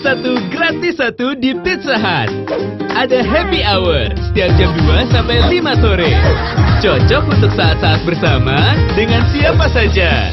satu gratis satu di Pizza Hut. Ada happy hour setiap jam 2 sampai 5 sore. Cocok untuk saat-saat bersama dengan siapa saja.